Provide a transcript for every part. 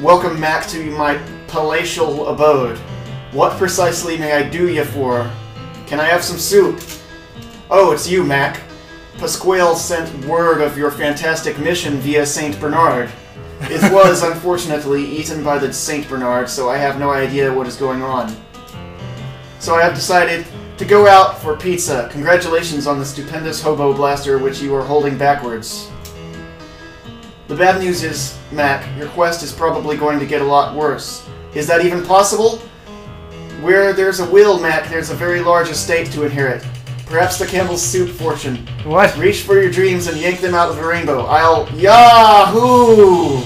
Welcome, Mac, to my palatial abode. What precisely may I do you for? Can I have some soup? Oh, it's you, Mac. Pasquale sent word of your fantastic mission via St. Bernard. It was, unfortunately, eaten by the St. Bernard, so I have no idea what is going on. So I have decided to go out for pizza. Congratulations on the stupendous hobo blaster which you are holding backwards. The bad news is, Mac, your quest is probably going to get a lot worse. Is that even possible? Where there's a will, Mac, there's a very large estate to inherit. Perhaps the Campbell's soup fortune. What? Reach for your dreams and yank them out of the rainbow. I'll Yahoo!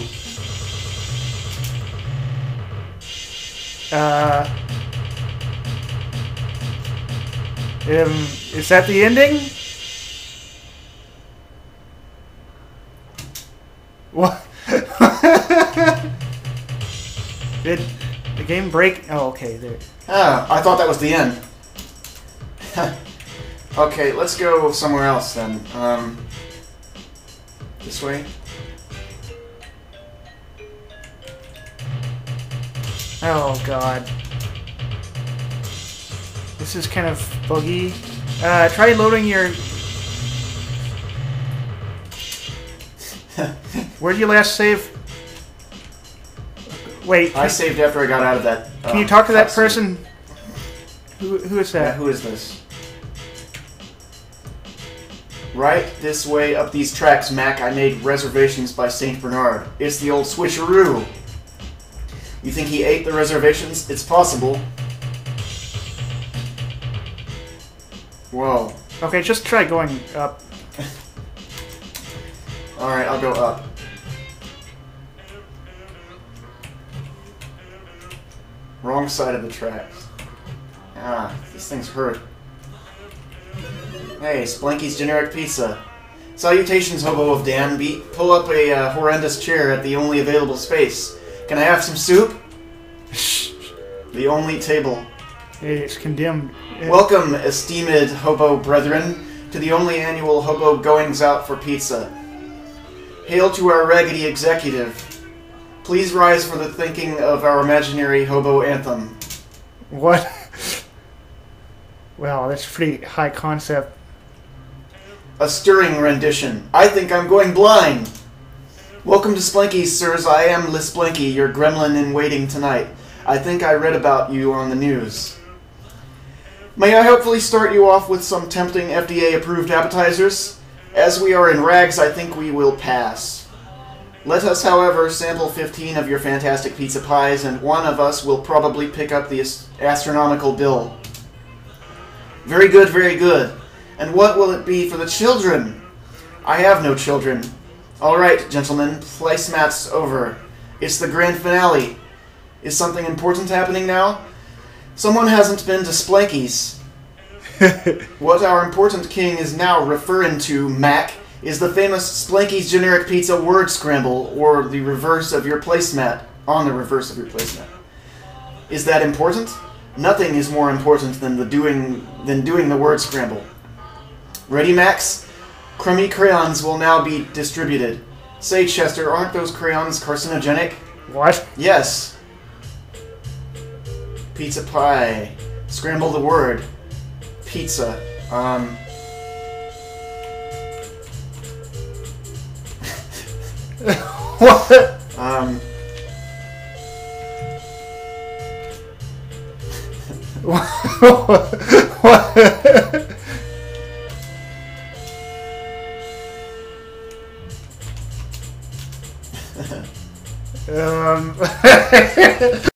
Uh. Um, is that the ending? What? Did the game break? Oh, okay, there. Ah, I thought that was the end. okay, let's go somewhere else then. Um, this way. Oh god. This is kind of buggy. Uh, try loading your. Where did you last save? Wait, I saved after I got out of that. can you uh, talk to that person? Who, who is Yeah, that? who is this? Right this way up these tracks, Mac. I made reservations by St. Bernard. It's the old switcheroo. You think he ate the reservations? It's possible. Whoa. Okay, just try going up. Alright, I'll go up. Wrong side of the tracks. Ah, these things hurt. Hey, Splanky's Generic Pizza. Salutations, Hobo of Danby. Pull up a uh, horrendous chair at the only available space. Can I have some soup? The only table. It's condemned. Welcome, esteemed hobo brethren, to the only annual hobo goings out for pizza. Hail to our raggedy executive. Please rise for the thinking of our imaginary hobo anthem. What? Wow, that's pretty high concept. A stirring rendition. I think I'm going blind. Welcome to Splanky's, sirs. I am Lisplanky, your gremlin in waiting tonight. I think I read about you on the news. May I hopefully start you off with some tempting FDA approved appetizers? As we are in rags, I think we will pass. Let us, however, sample 15 of your fantastic pizza pies, and one of us will probably pick up the astronomical bill. Very good, very good. And what will it be for the children? I have no children. All right, gentlemen, placemats over. It's the grand finale. Is something important happening now? Someone hasn't been to Splanky's. what our important king is now referring to, Mac, is the famous Splanky's generic pizza word scramble, or the reverse of your placemat, on the reverse of your placemat. Is that important? Nothing is more important than the doing than doing the word scramble. Ready, Max? Crummy crayons will now be distributed. Say, Chester, aren't those crayons carcinogenic? What? Yes. Pizza pie. Scramble the word. Pizza. Um. What? Um. what? um.